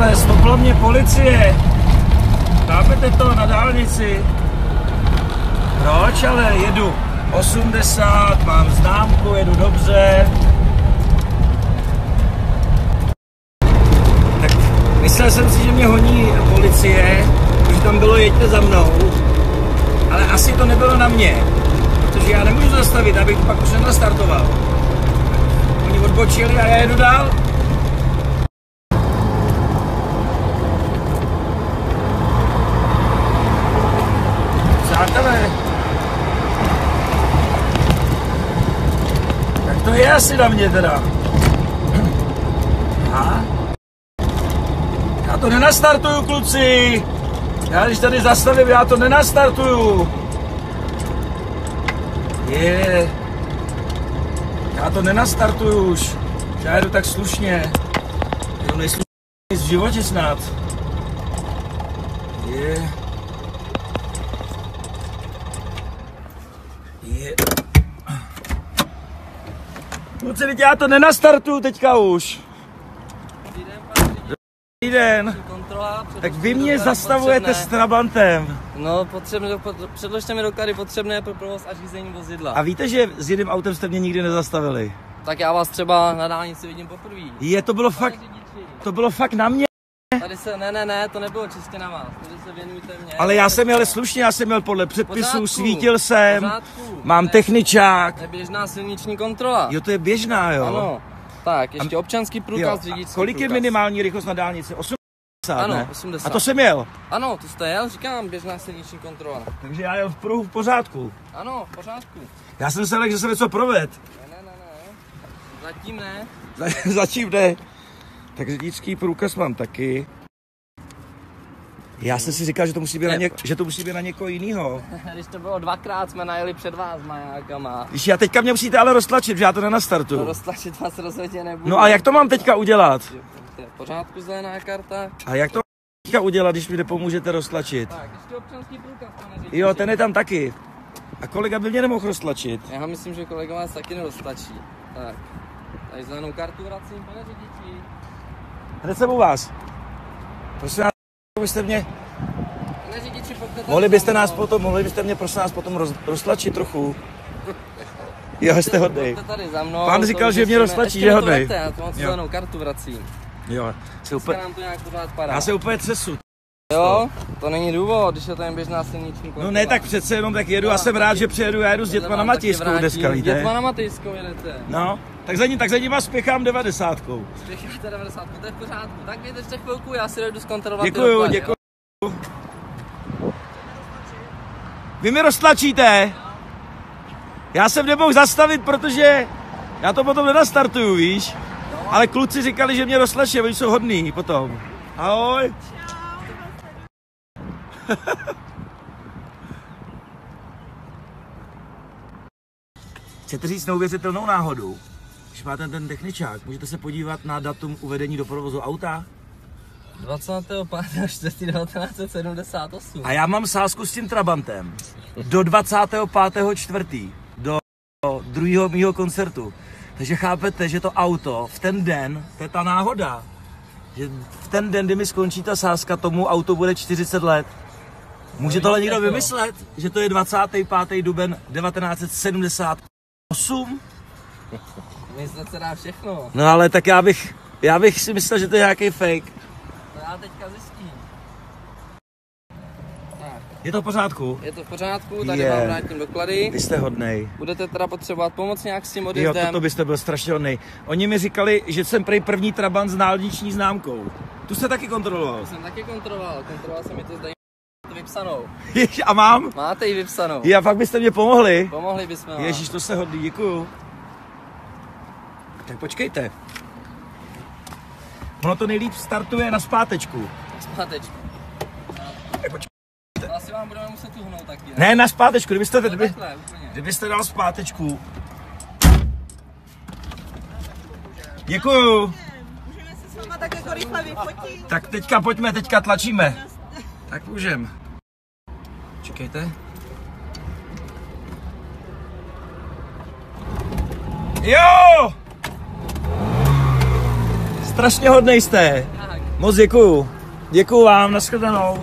Přátelé, stopla mě policie. Chápete to na dálnici? Proč ale jedu 80, mám známku, jedu dobře. Tak myslel jsem si, že mě honí policie, protože tam bylo jeďte za mnou. Ale asi to nebylo na mě, protože já nemůžu zastavit, abych pak už nenastartoval. Oni odbočili a já jedu dál. Přátelé, tak to je asi na mě teda. Aha. Já to nenastartuju, kluci. Já když tady zastavím, já to nenastartuju. Je. Já to nenastartuju už. Já jedu tak slušně. To nejslušnější v životě snad. Je. Kluci, teď já to nenastartuju teďka už. Dobrý den. Kontrola, Tak vy mě zastavujete s Trabantem. No, potřebné, předložte mi doklady potřebné pro provoz a řízení vozidla. A víte, že s jedním autem jste mě nikdy nezastavili? Tak já vás třeba na dálnici vidím poprvé. Je, to bylo fakt, to bylo fakt na mě. Tady se, ne, ne, ne, to nebylo čistě na vás. Tady se věnujte mě. Ale já jsem jel slušně, já jsem měl podle předpisů, Pořádku, svítil jsem, pořádku. mám Ne. techničák. Neběžná silniční kontrola. Jo, to je běžná, jo. Ano. Tak, ještě občanský Jo. průkaz, A řidičský kolik je průkaz. minimální rychlost na dálnici? 80, Ano, ne? 80. A to jsem jel. Ano, to jste jel, říkám, běžná silniční kontrola. Takže já jel v pruhu v pořádku. Ano, v pořádku. Já jsem se lekl, že jsem něco proved. Ne, ne, ne, ne. Zatím ne. Za- Zatím ne. Tak řidičský průkaz mám taky. Já jsem si říkal, že to musí být, na, něk- že to musí být na někoho jiného. Když to bylo dvakrát, jsme najeli před vás majákama. Když já teďka mě musíte ale roztlačit, že já to To nenastartuju. roztlačit vás rozhodně nebudu. No a jak to mám teďka udělat? To je v pořádku zelená karta. A jak to teďka udělat, když mi nepomůžete roztlačit? Tak, ještě občanský průkaz, pane. Jo, ten je tam taky. A kolega by mě nemohl roztlačit. Já myslím, že kolega vás taky nedostlačí. Tak. Tady zelenou kartu vracím, pane řidiči. Hned jsem u vás. Prosím vás, byste mě, mohli byste nás potom, mohli byste mě prosím nás potom roz, roztlačit trochu. Jo, jste hodnej. Pán to říkal, že mě roztlačí, že to hodnej. Já tu mám zelenou kartu vracím. Jo, se úplně, nám to nějak pořád padá. já se úplně třesu. Jo, to není důvod, když je to jen běžná silniční kontrola. No ne, tak přece jenom tak jedu a jsem rád, že přijedu, já jedu s dětma na Matějskou dneska, Dětma víte? na Matějskou jedete. No, tak za ní, tak za nima spěchám 90. Spěcháte 90, to je v pořádku. Tak vydržte chvilku, já si dojdu zkontrolovat ty Děkuju, doklady, děkuju. Vy mi roztlačíte? Já jsem nemohl zastavit, protože já to potom nenastartuju, víš? Ale kluci říkali, že mě roztlačí, oni jsou hodní potom. Ahoj. Chcete říct neuvěřitelnou náhodu? Když máte ten techničák, můžete se podívat na datum uvedení do provozu auta? 25.4.1978. A já mám sázku s tím Trabantem do 25.4. do druhého mýho koncertu. Takže chápete, že to auto v ten den, to je ta náhoda, že v ten den, kdy mi skončí ta sázka, tomu auto bude 40 let. Může tohle někdo vymyslet, že to je 25. duben 1978? Myslet se dá všechno. No ale tak já bych, já bych si myslel, že to je nějaký fake. To já teďka zjistím. Tak, Je to v pořádku? je to v pořádku, tady Je. vám vrátím doklady. Vy jste hodnej. Budete teda potřebovat pomoc nějak s tím Jo, odjezdem. toto byste byl strašně hodnej. Oni mi říkali, že jsem prej první Trabant s dálniční známkou. Tu jste taky kontroloval. To jsem taky kontroloval, kontroloval jsem mi to zde to vypsanou. A mám? Máte ji vypsanou. Já fakt byste mě pomohli. Pomohli bychom vám. Ježíš, to se hodí, děkuju. Tak počkejte. Ono to nejlíp startuje na zpátečku. Zpátečku. Tak počkej. To asi vám budeme muset uhnout taky. Ne, na zpátečku, kdybyste, No, kdyby, takhle, kdybyste dal zpátečku. Děkuju. Můžeme se s váma tak jako rychle vyfotit? Tak teďka pojďme, teďka tlačíme. Tak můžem. Čekejte. Jo! Strašně hodnej jste. Moc děkuju. Děkuju vám, nashledanou.